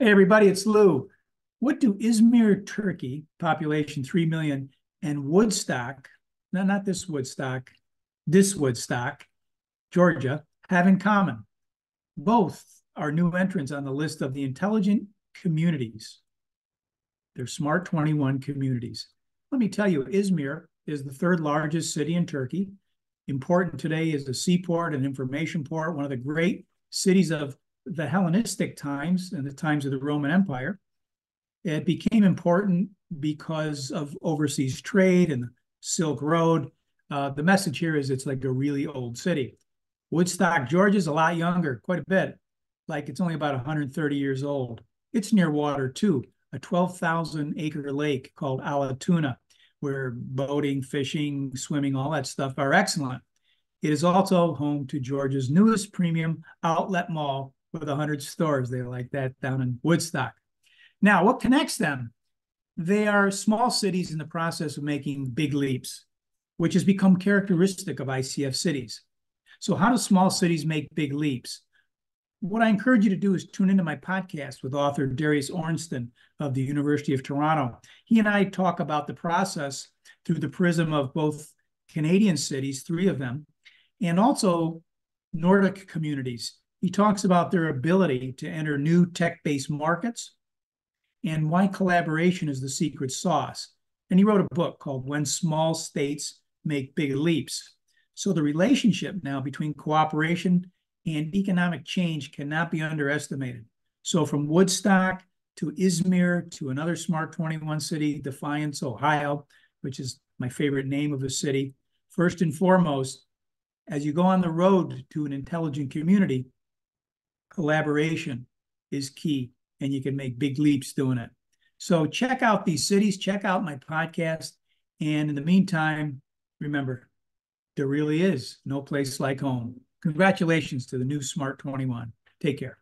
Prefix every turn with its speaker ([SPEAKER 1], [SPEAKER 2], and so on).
[SPEAKER 1] Hey, everybody, it's Lou. What do Izmir, Turkey, population 3 million, and Woodstock, no, not this Woodstock, this Woodstock, Georgia, have in common? Both are new entrants on the list of the intelligent communities. They're Smart 21 communities. Let me tell you, Izmir is the third largest city in Turkey. Important today is a seaport and information port, one of the great cities of the Hellenistic times and the times of the Roman Empire. It became important because of overseas trade and the Silk Road. Uh, the message here is it's like a really old city. Woodstock, Georgia is a lot younger, quite a bit. Like it's only about 130 years old. It's near water too, a 12,000 acre lake called Allatoona, where boating, fishing, swimming, all that stuff are excellent. It is also home to Georgia's newest premium outlet mall, with 100 stores. They like that down in Woodstock. Now, what connects them? They are small cities in the process of making big leaps, which has become characteristic of ICF cities. So, how do small cities make big leaps? What I encourage you to do is tune into my podcast with author Darius Ornston of the University of Toronto. He and I talk about the process through the prism of both Canadian cities, three of them, and also Nordic communities he talks about their ability to enter new tech based markets and why collaboration is the secret sauce. And he wrote a book called When Small States Make Big Leaps. So the relationship now between cooperation and economic change cannot be underestimated. So from Woodstock to Izmir to another Smart 21 city, Defiance, Ohio, which is my favorite name of a city. First and foremost, as you go on the road to an intelligent community, collaboration is key and you can make big leaps doing it. So check out these cities, check out my podcast. And in the meantime, remember, there really is no place like home. Congratulations to the new Smart 21. Take care.